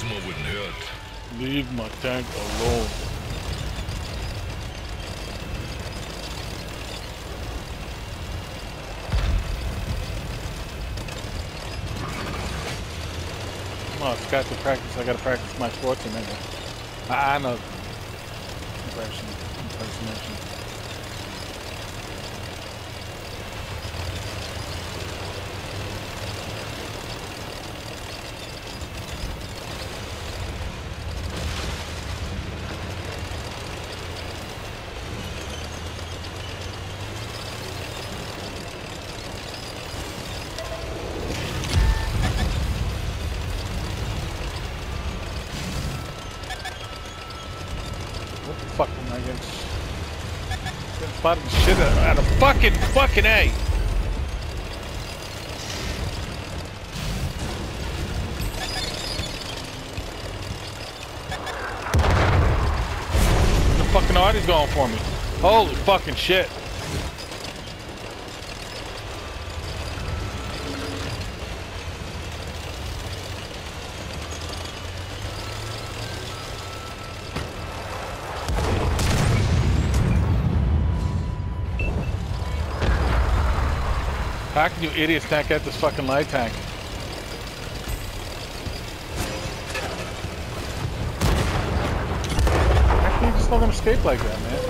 Wouldn't hurt. Leave my tank alone. Oh, I forgot to practice. I gotta practice my Schwarzenegger. I, I know. Impression. Impersonation. What the fuck am I against? Getting spotted shit out of fucking fucking A. The fucking arty's going for me. Holy fucking shit. How can you idiots not get this fucking light tank? How can you just let them escape like that, man?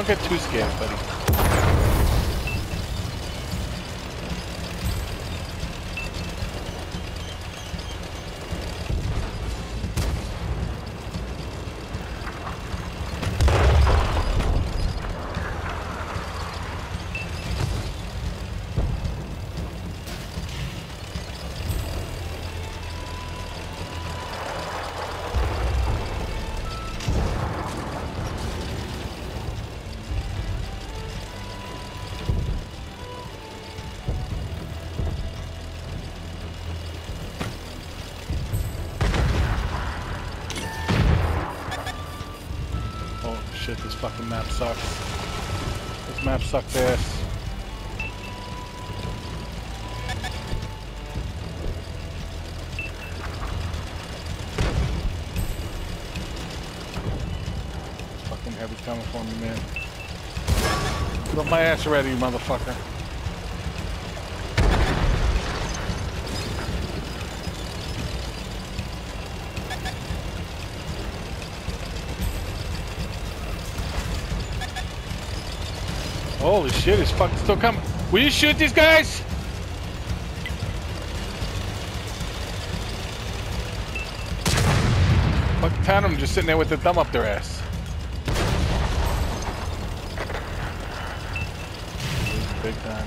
Don't get too scared, buddy. Fucking map sucks. This map sucks ass. Fucking heavy's coming for me, man. Get my ass already, you motherfucker. Holy shit, it's fucking still coming. Will you shoot these guys? Fucking ten of them just sitting there with their thumb up their ass. Big time.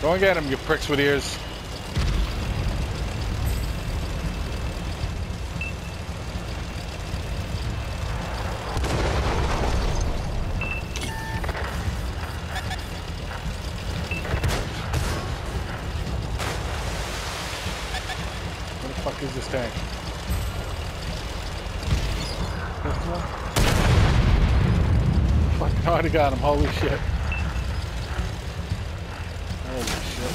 Go and get him, you pricks with ears. This tank? Fucking already got him, holy shit. Holy shit.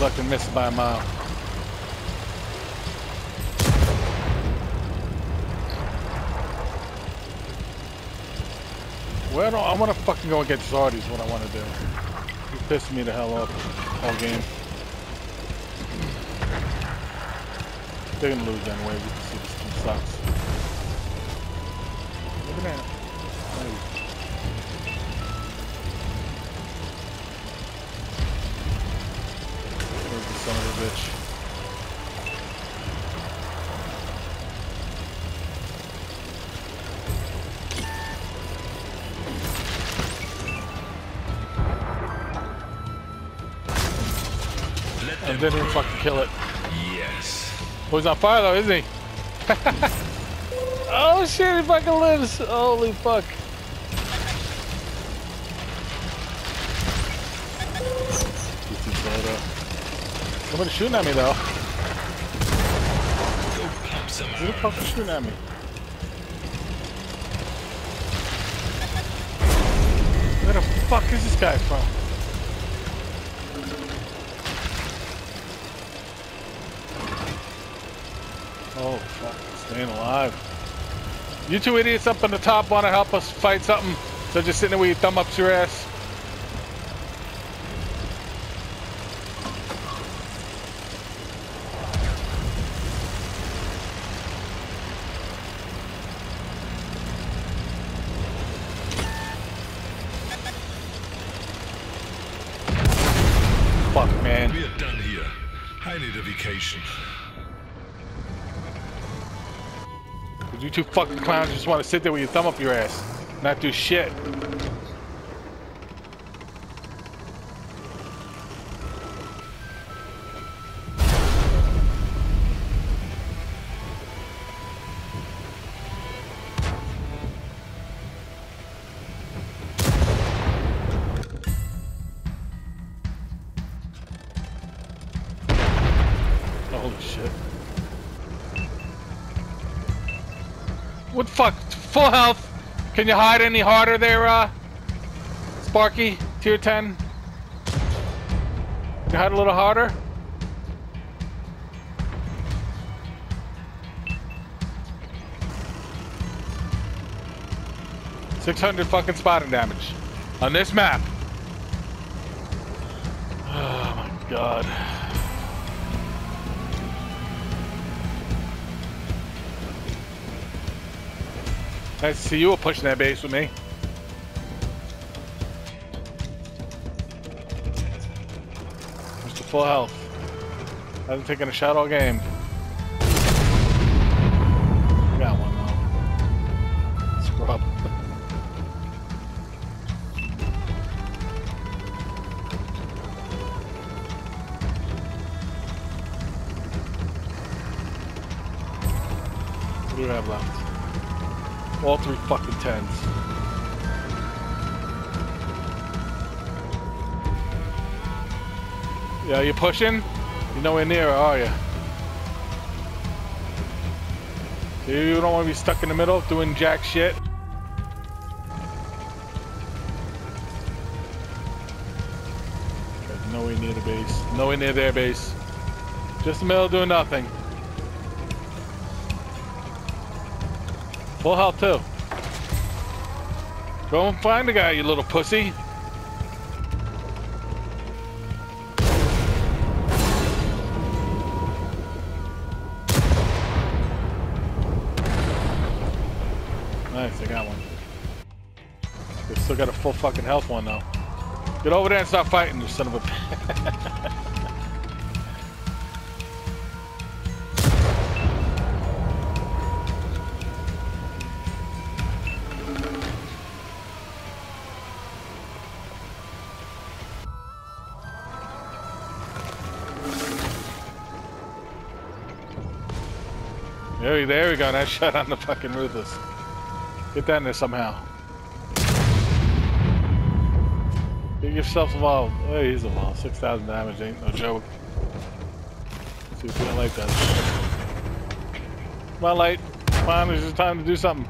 Luck and missed by a mile. Well, I, I want to fucking go and get Zardy is what I want to do. He pissed me the hell off all game. They're gonna lose anyway. We can see this team sucks. Look at that. Hey. Where's the son of a bitch? Let I them didn't even fucking kill it. He's on fire though, isn't he? oh shit, he fucking lives. Holy fuck. Somebody's shooting at me though. Who the fuck is shooting at me? Where the fuck is this guy from? Oh fuck, staying alive. You two idiots up on the top want to help us fight something, so just sitting there with your thumb up your ass. Fuck, man. We are done here. I need a vacation. You two fucking clowns just want to sit there with your thumb up your ass, not do shit. Full health. Can you hide any harder there, uh? Sparky, tier 10? Can you hide a little harder? Six hundred fucking spotting damage on this map. Oh my god. Nice to see you pushing that base with me. Mr. Full Health. Hasn't taken a shot all game. Got one though. Scrub. What do we have left? All three fucking tens. Yeah, you pushing? You're nowhere near, it, are you? You don't want to be stuck in the middle doing jack shit. Nowhere near the base. Nowhere near their base. Just the middle doing nothing. Full health too. Go and find the guy, you little pussy. Nice, I got one. They still got a full fucking health one though. Get over there and stop fighting, you son of a. There we, there we go. Nice shot on the fucking ruthless. Get that in there somehow. Get yourself involved. Oh, he's involved. 6,000 damage ain't no joke. See if we don't like that. Come on, Light. Come on, it's just time to do something.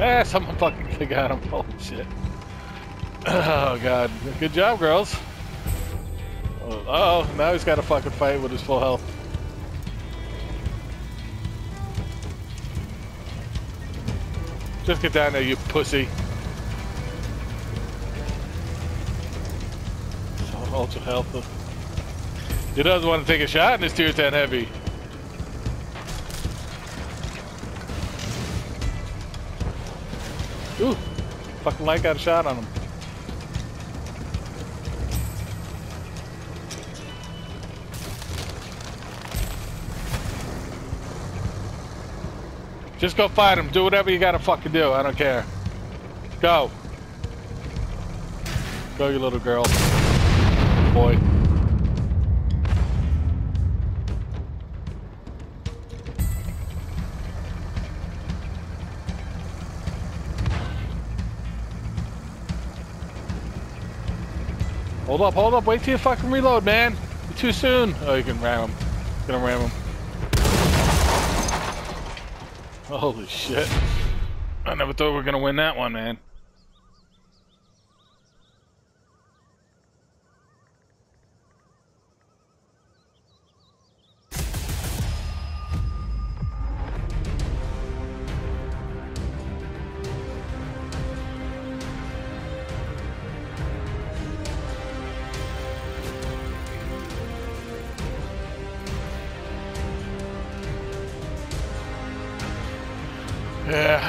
Eh, someone fucking got him. Holy shit. Oh, God. Good job, girls. Uh oh, now he's got to fucking fight with his full health. Just get down there, you pussy. So ultra health. He doesn't want to take a shot in this tier 10 heavy. Ooh, fucking light got a shot on him. Just go fight him. Do whatever you gotta fucking do. I don't care. Go. Go, you little girl. Boy. Hold up, hold up, wait till you fucking reload, man. You're too soon. Oh, you can ram him. Gonna ram him. Holy shit. I never thought we were gonna win that one, man. Yeah.